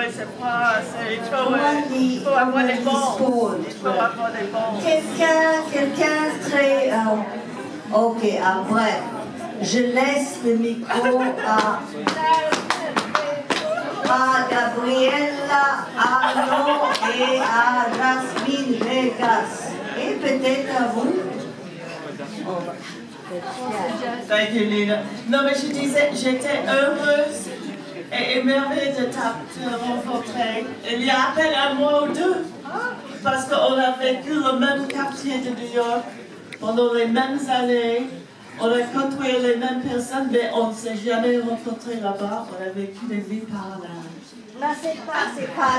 Oui, c'est pas. Il faut, il faut avoir des bons. Il faut ouais. avoir des bons. Quelqu'un, quelqu'un très... euh, ok, après, je laisse le micro à, à Gabriella, à Arnaud et à Jasmine Vegas. Et peut-être à vous. Thank you, Lina. Non, mais je disais, j'étais heureuse et émerveillée de te rencontrer. Il y a à peine un mois ou deux, parce qu'on a vécu le même quartier de New York pendant les mêmes années. On a côtoyé les mêmes personnes, mais on ne s'est jamais rencontrés là-bas. On a vécu des vies parallèles. Là, c'est pas, c'est pas